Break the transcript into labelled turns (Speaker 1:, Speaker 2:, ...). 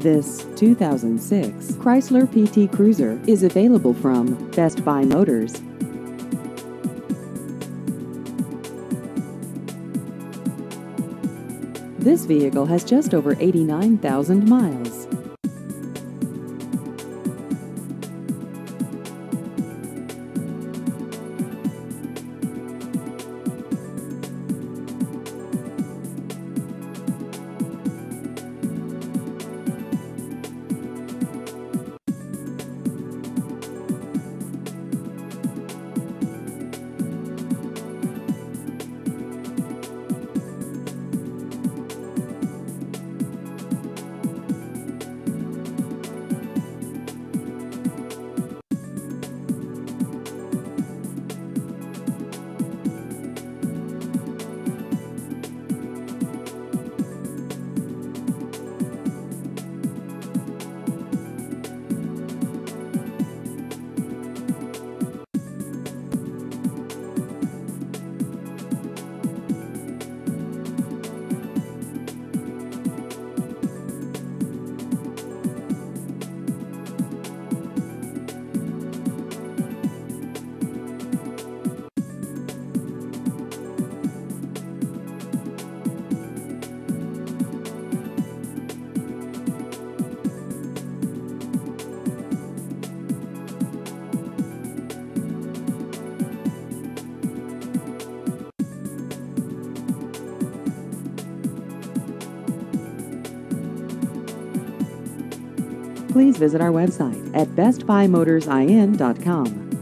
Speaker 1: This 2006 Chrysler PT Cruiser is available from Best Buy Motors. This vehicle has just over 89,000 miles. Please visit our website at bestbuymotorsin.com.